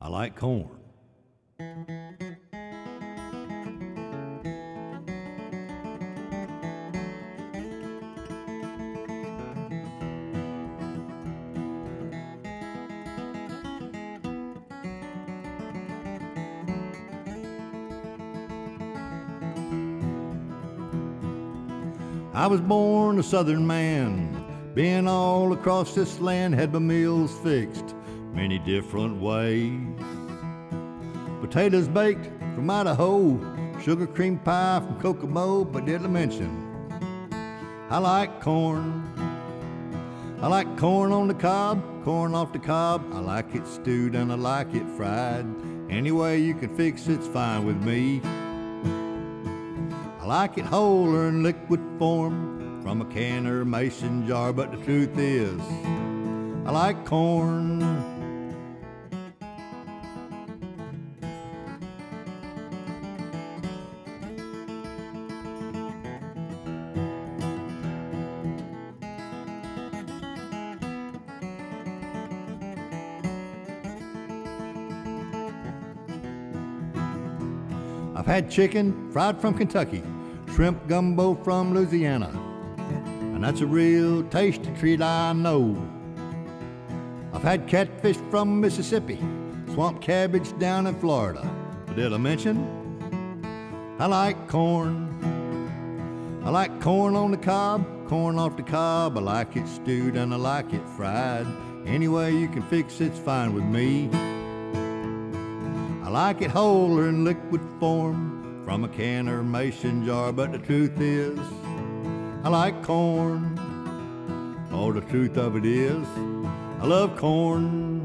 I like corn. I was born a southern man, been all across this land, had my meals fixed many different ways. Potatoes baked from Idaho, sugar cream pie from Kokomo, but didn't mention I like corn. I like corn on the cob, corn off the cob. I like it stewed and I like it fried. Any way you can fix it's fine with me. I like it whole or in liquid form from a can or mason jar, but the truth is, I like corn. I've had chicken fried from Kentucky, shrimp gumbo from Louisiana, and that's a real tasty treat, I know. I've had catfish from Mississippi, swamp cabbage down in Florida. But did I mention? I like corn. I like corn on the cob, corn off the cob. I like it stewed and I like it fried. Any way you can fix it's fine with me. I like it whole or in liquid form from a can or mason jar, but the truth is, I like corn. Oh, the truth of it is, I love corn.